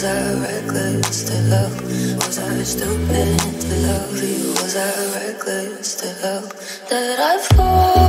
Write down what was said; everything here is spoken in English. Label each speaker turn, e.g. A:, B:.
A: Was I reckless to love? Was I stupid to love you? Was I reckless to love? that I fall?